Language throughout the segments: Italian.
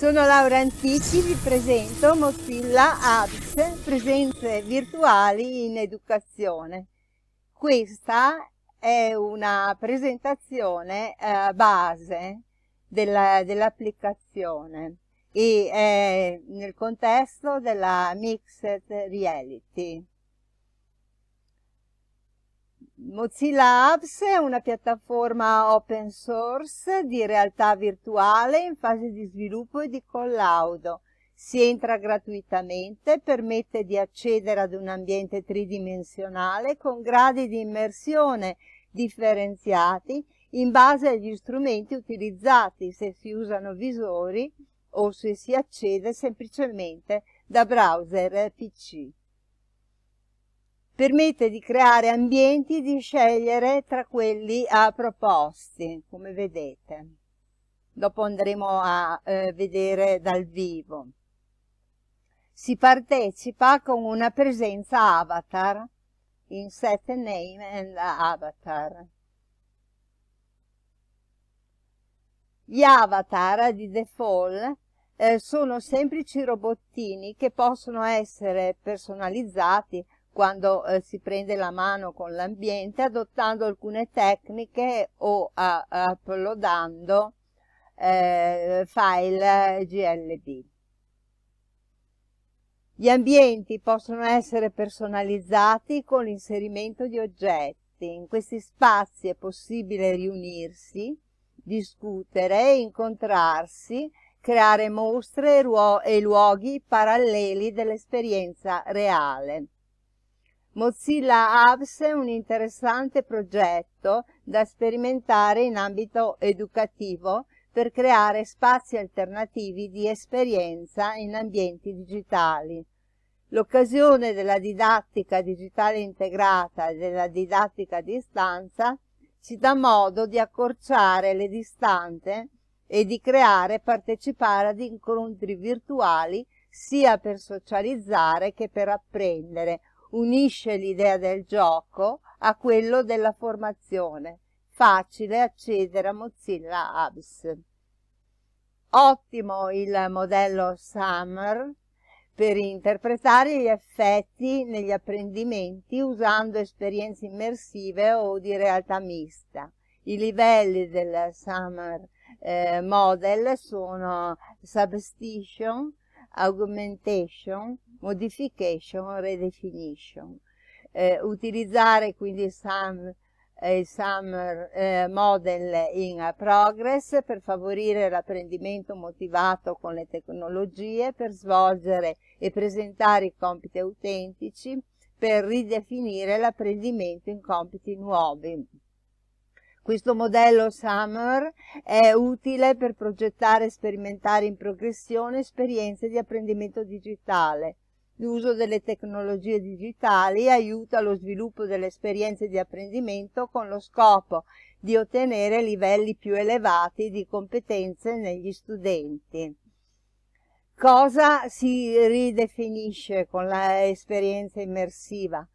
Sono Laura Antici, vi presento Mozilla Apps, presenze virtuali in educazione. Questa è una presentazione eh, base dell'applicazione e è nel contesto della Mixed Reality. Mozilla Apps è una piattaforma open source di realtà virtuale in fase di sviluppo e di collaudo. Si entra gratuitamente, permette di accedere ad un ambiente tridimensionale con gradi di immersione differenziati in base agli strumenti utilizzati, se si usano visori o se si accede semplicemente da browser PC permette di creare ambienti e di scegliere tra quelli a proposti, come vedete. Dopo andremo a eh, vedere dal vivo. Si partecipa con una presenza avatar in set name and avatar. Gli avatar di default eh, sono semplici robottini che possono essere personalizzati quando eh, si prende la mano con l'ambiente adottando alcune tecniche o a, uploadando eh, file GLB. Gli ambienti possono essere personalizzati con l'inserimento di oggetti. In questi spazi è possibile riunirsi, discutere, incontrarsi, creare mostre e luoghi paralleli dell'esperienza reale. Mozilla Apps è un interessante progetto da sperimentare in ambito educativo per creare spazi alternativi di esperienza in ambienti digitali. L'occasione della didattica digitale integrata e della didattica a distanza ci dà modo di accorciare le distanze e di creare e partecipare ad incontri virtuali sia per socializzare che per apprendere unisce l'idea del gioco a quello della formazione. Facile accedere a Mozilla Apps. Ottimo il modello Summer per interpretare gli effetti negli apprendimenti usando esperienze immersive o di realtà mista. I livelli del Summer eh, Model sono Substitution, Augmentation, modification, redefinition. Eh, utilizzare quindi il SAM, eh, Summer eh, Model in Progress per favorire l'apprendimento motivato con le tecnologie, per svolgere e presentare i compiti autentici, per ridefinire l'apprendimento in compiti nuovi. Questo modello Summer è utile per progettare e sperimentare in progressione esperienze di apprendimento digitale, L'uso delle tecnologie digitali aiuta lo sviluppo delle esperienze di apprendimento con lo scopo di ottenere livelli più elevati di competenze negli studenti. Cosa si ridefinisce con l'esperienza immersiva?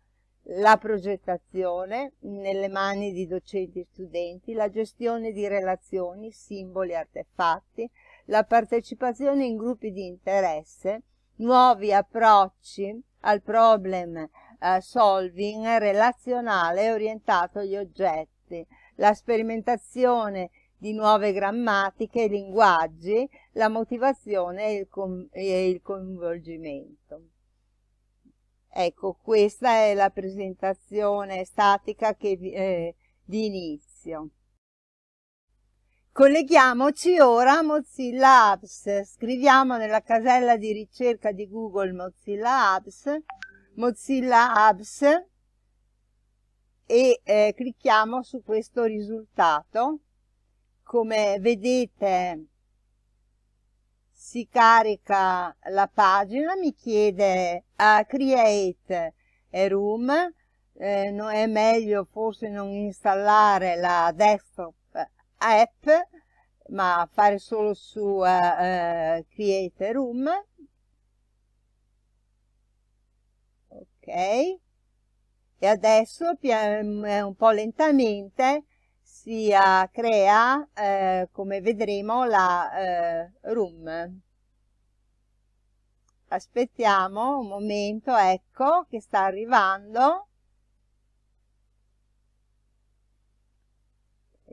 La progettazione nelle mani di docenti e studenti, la gestione di relazioni, simboli artefatti, la partecipazione in gruppi di interesse, nuovi approcci al problem eh, solving relazionale orientato agli oggetti, la sperimentazione di nuove grammatiche e linguaggi, la motivazione e il, e il coinvolgimento. Ecco, questa è la presentazione statica che, eh, di inizio. Colleghiamoci ora a Mozilla Apps. Scriviamo nella casella di ricerca di Google Mozilla Apps, Mozilla Apps e eh, clicchiamo su questo risultato. Come vedete si carica la pagina, mi chiede uh, create a room, eh, no, è meglio forse non installare la desktop app, ma fare solo su uh, uh, Create Room. Ok. E adesso un po' lentamente si uh, crea, come vedremo, la room. aspettiamo un momento ecco che sta arrivando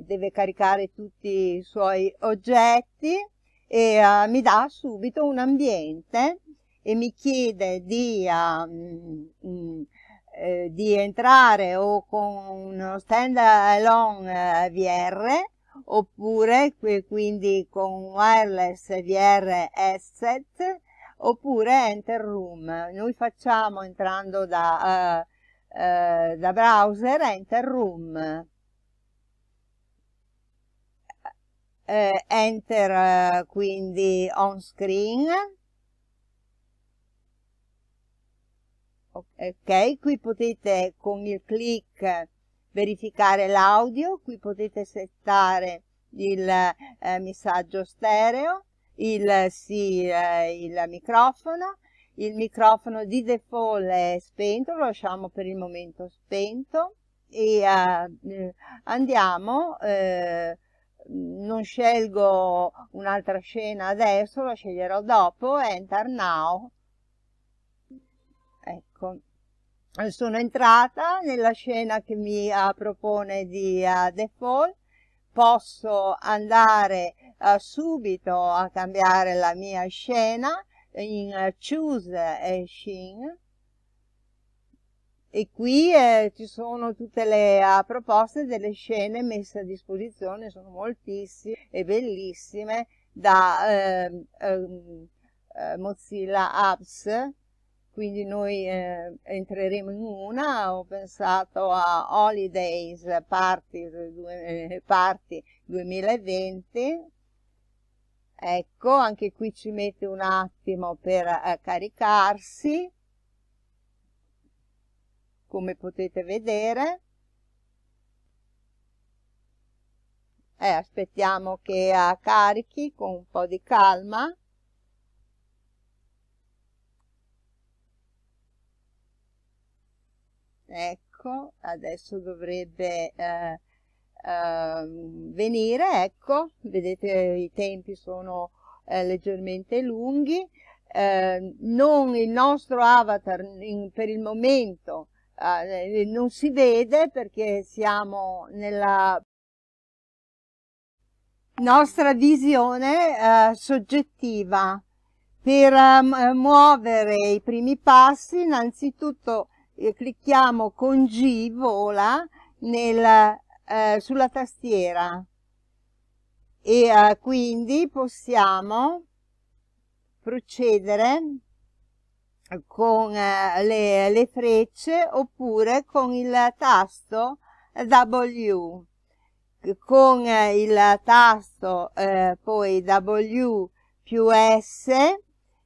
deve caricare tutti i suoi oggetti e uh, mi dà subito un ambiente e mi chiede di, uh, mm, eh, di entrare o con uno stand alone eh, VR oppure quindi con wireless VR asset oppure enter room. Noi facciamo entrando da, uh, uh, da browser enter room uh, enter quindi on screen. Ok qui potete con il clic verificare l'audio qui potete settare il eh, messaggio stereo il, sì, eh, il microfono. Il microfono di default è spento lo lasciamo per il momento spento. E eh, andiamo eh, non scelgo un'altra scena adesso la sceglierò dopo enter now. Ecco. Sono entrata nella scena che mi uh, propone di uh, default posso andare uh, subito a cambiare la mia scena in choose a scene e qui eh, ci sono tutte le uh, proposte delle scene messe a disposizione, sono moltissime e bellissime da eh, eh, Mozilla Apps. Quindi noi eh, entreremo in una, ho pensato a Holidays Party, eh, Party 2020, ecco anche qui ci mette un attimo per eh, caricarsi, come potete vedere. Eh, aspettiamo che uh, carichi con un po' di calma. ecco adesso dovrebbe eh, eh, venire ecco vedete i tempi sono eh, leggermente lunghi ehm, non il nostro avatar in, per il momento eh, non si vede perché siamo nella nostra visione eh, soggettiva per uh, muovere i primi passi. Innanzitutto eh, clicchiamo con G, vola, nel, eh, sulla tastiera. E eh, quindi possiamo procedere con eh, le, le, frecce oppure con il tasto W. Con il tasto eh, poi W più S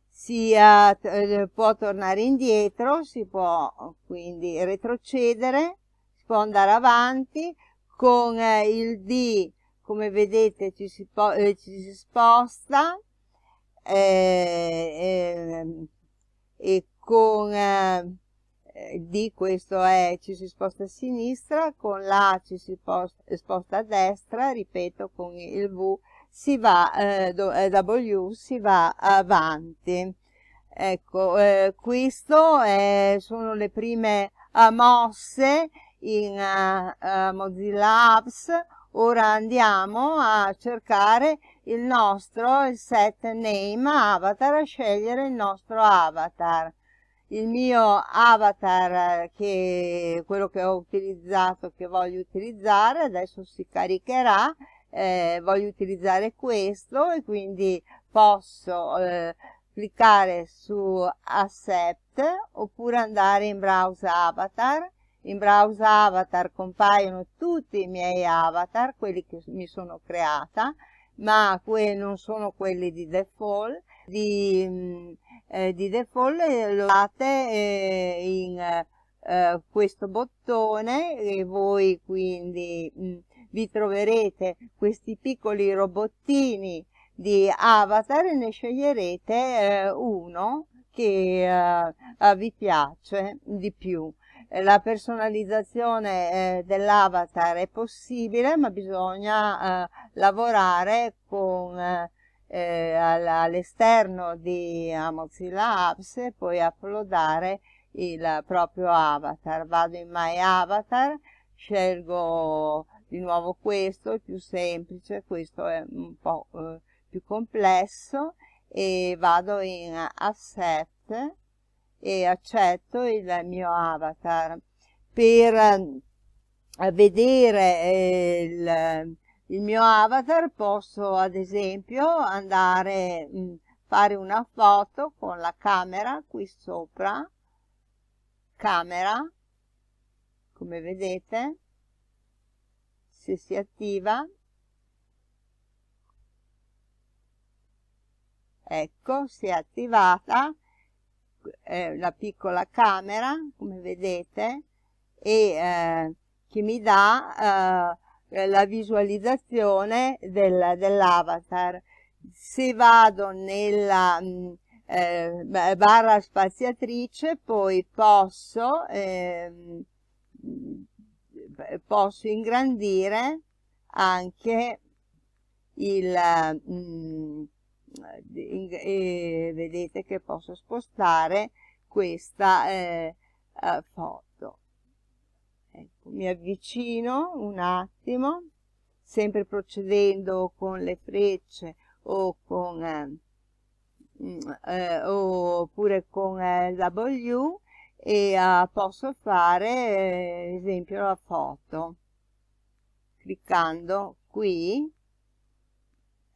si uh, può tornare indietro, si può quindi retrocedere, si può andare avanti, con eh, il D come vedete ci si, eh, ci si sposta eh, ehm, e con eh, D questo è ci si sposta a sinistra, con l'A ci si sposta, sposta a destra, ripeto con il V si va, eh, eh W si va avanti. Ecco, eh, questo è, sono le prime mosse in uh, Mozilla Apps. Ora andiamo a cercare il nostro il set name avatar, a scegliere il nostro avatar. Il mio avatar, che quello che ho utilizzato, che voglio utilizzare, adesso si caricherà eh, voglio utilizzare questo e quindi posso eh, cliccare su accept oppure andare in browser avatar in browser avatar compaiono tutti i miei avatar quelli che mi sono creata ma quelli non sono quelli di default di, mm, eh, di default lo date eh, in eh, questo bottone e voi quindi mh, mm, vi troverete questi piccoli robottini di avatar e ne sceglierete eh, uno che eh, vi piace di più. La personalizzazione eh, dell'avatar è possibile ma bisogna eh, lavorare con eh, all'esterno di Mozilla Apps e poi uploadare il proprio avatar. Vado in My Avatar, scelgo di nuovo questo, il più semplice, questo è un po' eh, più complesso e vado in Asset e accetto il mio avatar. Per eh, vedere eh, il, il mio avatar posso ad esempio andare mm, fare una foto con la camera qui sopra camera come vedete se si attiva ecco si è attivata eh, la piccola camera come vedete e eh, che mi dà eh, la visualizzazione del, dell'avatar. Se vado nella mm, eh, barra spaziatrice poi posso, eh, posso ingrandire anche il mm, eh, vedete che posso spostare questa eh, eh, foto Ecco, mi avvicino un attimo, sempre procedendo con le frecce o con, eh, mm, eh, oppure con eh, W e eh, posso fare, eh, esempio, la foto. Cliccando qui,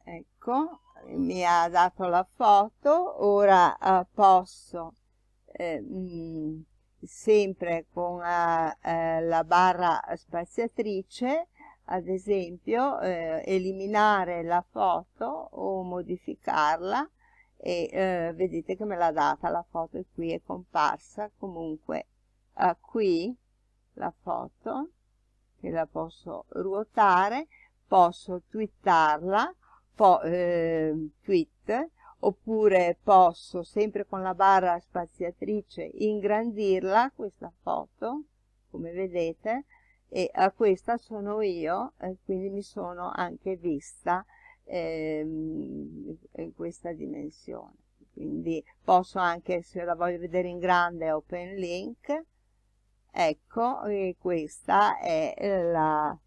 ecco, mi ha dato la foto, ora eh, posso mh, mm, sempre con eh, eh, la barra spaziatrice ad esempio eh, eliminare la foto o modificarla e eh, vedete che me l'ha data la foto e qui è comparsa comunque eh, qui la foto che la posso ruotare posso twittarla po eh, tweet oppure posso sempre con la barra spaziatrice ingrandirla questa foto come vedete e a questa sono io e quindi mi sono anche vista ehm, in questa dimensione. Quindi posso anche se la voglio vedere in grande open link. Ecco questa è la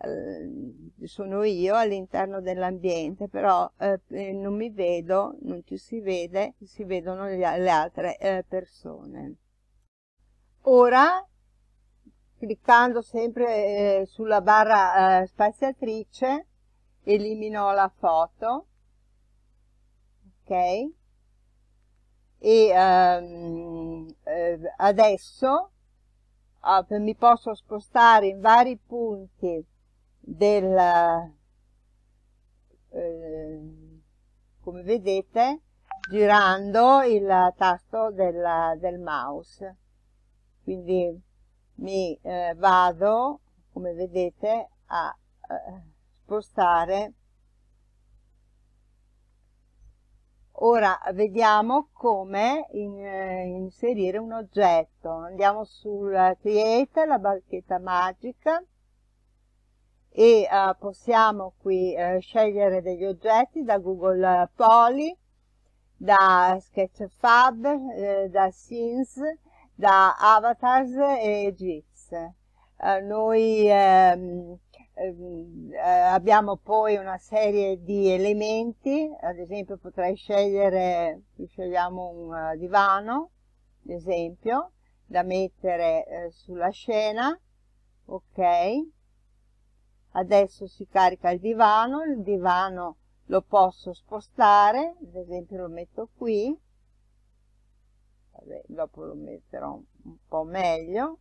eh, sono io all'interno dell'ambiente, però eh, eh, non mi vedo, non ci si vede, si vedono le, le altre eh, persone. Ora, cliccando sempre eh, sulla barra spaziatrice, elimino la foto, ok? E um, adesso uh, mi posso spostare in vari punti del eh, come vedete girando il tasto del, del mouse. Quindi mi eh, vado come vedete a eh, spostare. Ora vediamo come in, eh, inserire un oggetto. Andiamo sul create la barchetta magica e uh, possiamo qui uh, scegliere degli oggetti da Google Poly, da Sketchfab, eh, da Scenes, da Avatars e GIFs. Uh, noi ehm, ehm, abbiamo poi una serie di elementi, ad esempio potrei scegliere, scegliamo un divano, ad esempio, da mettere sulla scena, ok? Adesso si carica il divano il divano lo posso spostare ad esempio lo metto qui. Vabbè, dopo lo metterò un po' meglio.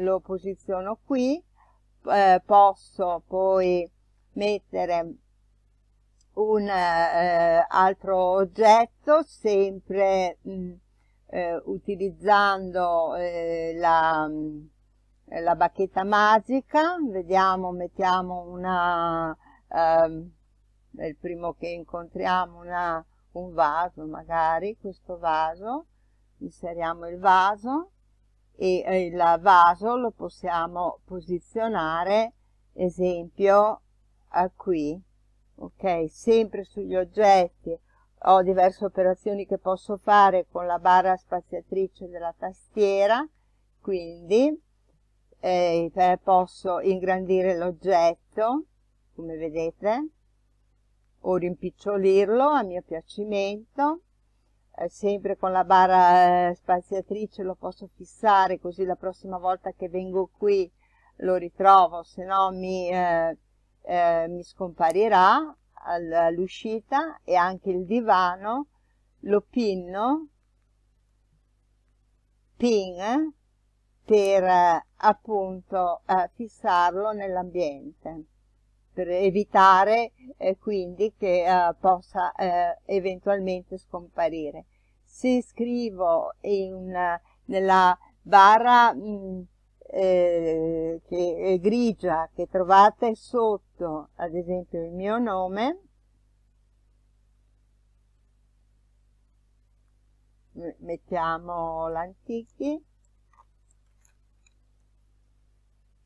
Lo posiziono qui. Eh, posso poi mettere un eh, altro oggetto sempre mh, mm, eh, utilizzando eh, la eh, la bacchetta magica, vediamo, mettiamo una, ehm, il primo che incontriamo, una, un vaso magari, questo vaso, inseriamo il vaso e eh, il vaso lo possiamo posizionare, esempio, qui, ok? Sempre sugli oggetti. Ho diverse operazioni che posso fare con la barra spaziatrice della tastiera quindi eh, posso ingrandire l'oggetto come vedete o rimpicciolirlo a mio piacimento. Eh, sempre con la barra eh, spaziatrice lo posso fissare così la prossima volta che vengo qui lo ritrovo se no mi, eh, eh mi scomparirà all'uscita e anche il divano lo pinno pin per eh, appunto eh, fissarlo nell'ambiente per evitare eh, quindi che eh, possa eh, eventualmente scomparire. Se scrivo in, nella barra mh, mm, eh, che è grigia che trovate sotto ad esempio il mio nome, mettiamo l'antichi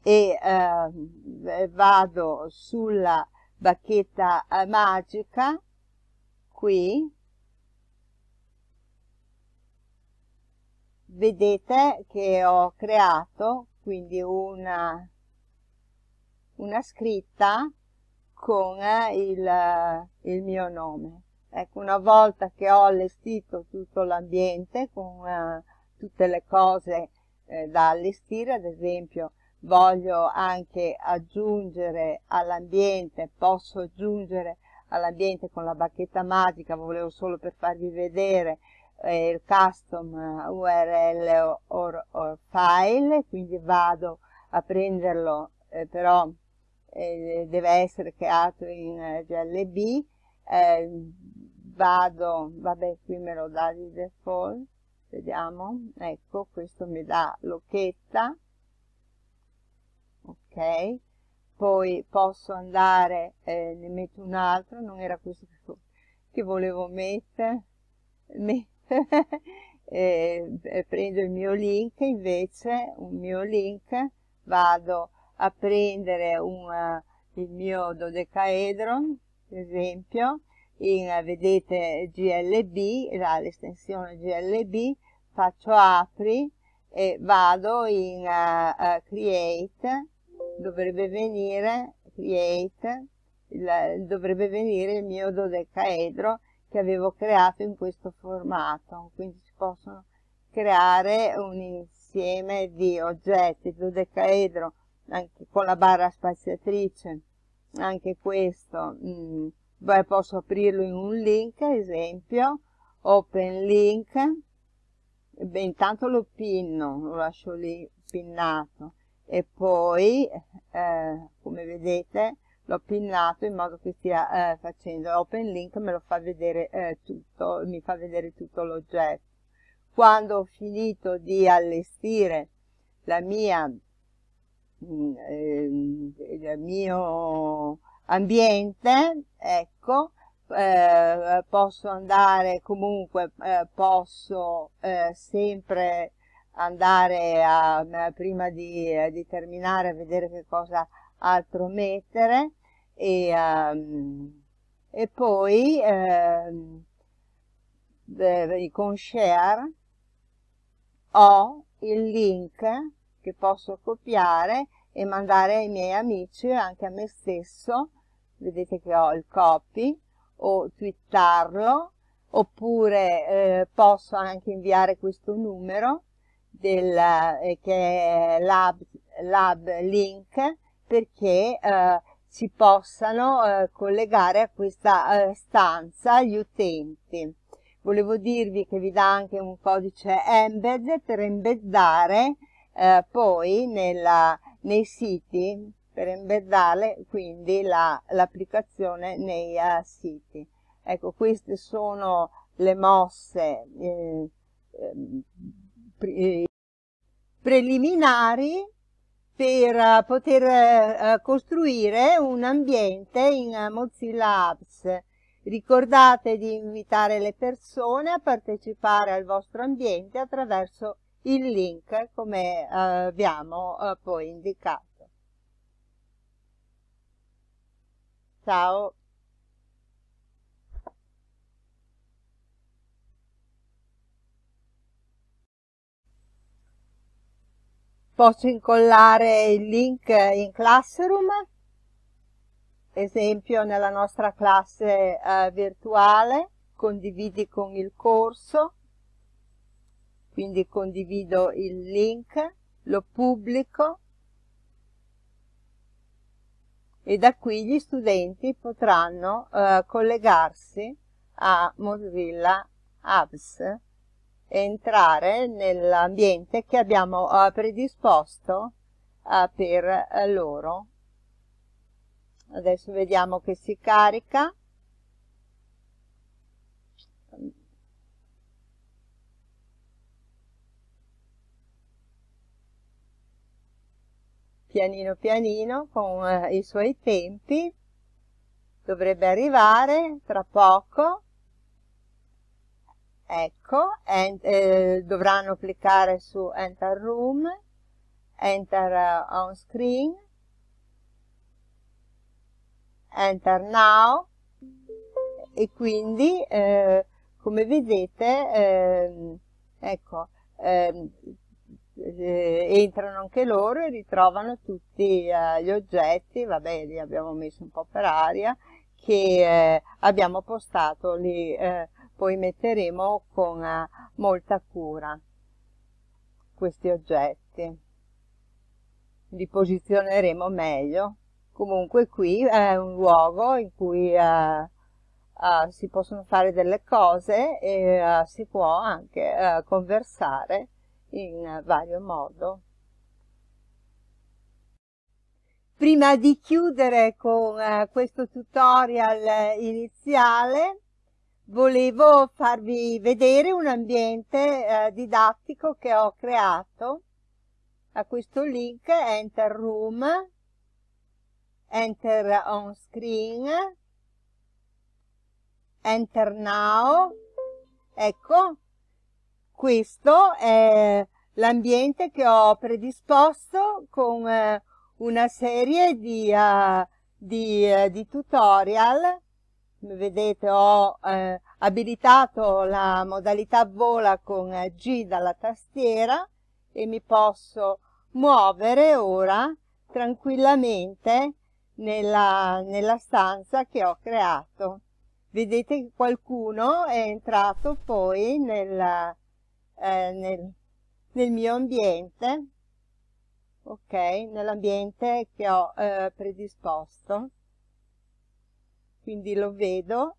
e eh, vado sulla bacchetta eh, magica qui. Vedete che ho creato quindi una, una scritta con il, il mio nome. Ecco una volta che ho allestito tutto l'ambiente con uh, tutte le cose eh, da allestire ad esempio voglio anche aggiungere all'ambiente, posso aggiungere all'ambiente con la bacchetta magica, volevo solo per farvi vedere eh, il custom URL or, or, file, quindi vado a prenderlo, eh, però eh, deve essere creato in GLB, eh, vado, vabbè qui me lo dà di default, vediamo, ecco questo mi dà l'occhetta, ok? Poi posso andare eh, ne metto un altro non era questo che volevo mettere. Mettere eh, prendo il mio link invece un mio link vado a prendere un, il mio dodecaedron per esempio in, vedete glb l'estensione glb faccio apri e vado in uh, uh, create dovrebbe venire create il, dovrebbe venire il mio dodecaedro che avevo creato in questo formato. Quindi si possono creare un insieme di oggetti dodecaedro anche con la barra spaziatrice anche questo mh, mm, beh, posso aprirlo in un link esempio open link. Beh, intanto lo pinno lo lascio lì pinnato e poi eh, come vedete l'ho pinnato in modo che stia eh, facendo open link me lo fa vedere eh, tutto mi fa vedere tutto l'oggetto. Quando ho finito di allestire la mia mm, ehm, il mio ambiente ecco eh, posso andare comunque eh, posso eh, sempre andare a, prima di, eh, di, terminare a vedere che cosa altro mettere. E, um, e poi um, con share ho il link che posso copiare e mandare ai miei amici e anche a me stesso. Vedete che ho il copy o twittarlo oppure eh, posso anche inviare questo numero del, eh, che è lab, lab link perché eh, si possano eh, collegare a questa eh, stanza gli utenti. Volevo dirvi che vi dà anche un codice embed per embeddare eh, poi nella, nei siti, per embeddare quindi l'applicazione la, nei uh, siti. Ecco, queste sono le mosse eh, ehm, eh, preliminari per uh, poter uh, costruire un ambiente in Mozilla Apps. Ricordate di invitare le persone a partecipare al vostro ambiente attraverso il link come abbiamo poi indicato. Ciao! Posso incollare il link in Classroom, esempio nella nostra classe eh, virtuale, condividi con il corso, quindi condivido il link, lo pubblico. E da qui gli studenti potranno eh, collegarsi a Mozilla Apps entrare nell'ambiente che abbiamo eh, predisposto eh, per eh, loro. Adesso vediamo che si carica. pianino pianino con eh, i suoi tempi dovrebbe arrivare tra poco ecco and, eh, dovranno cliccare su enter room enter uh, on screen enter now e quindi eh, come vedete eh, ecco ehm, eh, entrano anche loro e ritrovano tutti eh, gli oggetti, vabbè li abbiamo messo un po' per aria, che eh, abbiamo postato lì, poi metteremo con eh, molta cura questi oggetti, li posizioneremo meglio. Comunque qui è un luogo in cui eh, si possono fare delle cose e si può anche conversare in vario modo. Prima di chiudere con questo tutorial iniziale, volevo farvi vedere un ambiente eh, didattico che ho creato a questo link Enter Room, Enter on Screen, Enter Now, ecco, questo è l'ambiente che ho predisposto con eh, una serie di, uh, di, uh, di, tutorial. Vedete ho uh, abilitato la modalità vola con G dalla tastiera e mi posso muovere ora tranquillamente nella, nella stanza che ho creato. Vedete che qualcuno è entrato poi nella eh, nel, nel, mio ambiente, ok, nell'ambiente che ho eh, predisposto. Quindi lo vedo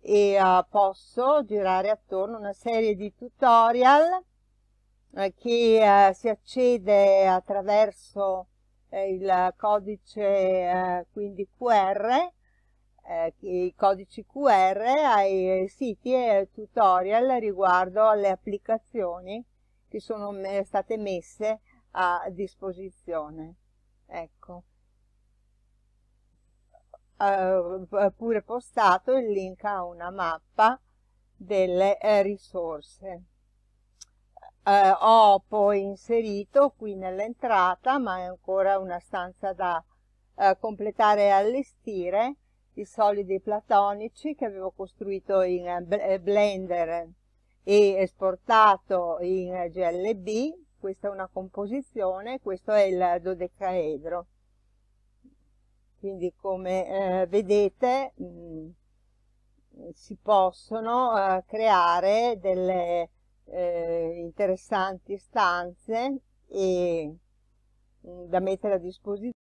e uh, posso girare attorno una serie di tutorial eh, che uh, si accede attraverso eh, il codice eh, quindi QR eh, i codici QR ai siti e tutorial riguardo alle applicazioni che sono state messe a disposizione. Ecco. Uh, pure postato il link a una mappa delle eh, risorse. Uh, ho poi inserito qui nell'entrata, ma è ancora una stanza da uh, completare e allestire, i solidi platonici che avevo costruito in eh, Blender e esportato in GLB, questa è una composizione, questo è il dodecaedro. Quindi come eh, vedete mh, mm, si possono eh, creare delle eh, interessanti stanze e, mh, mm, da mettere a disposizione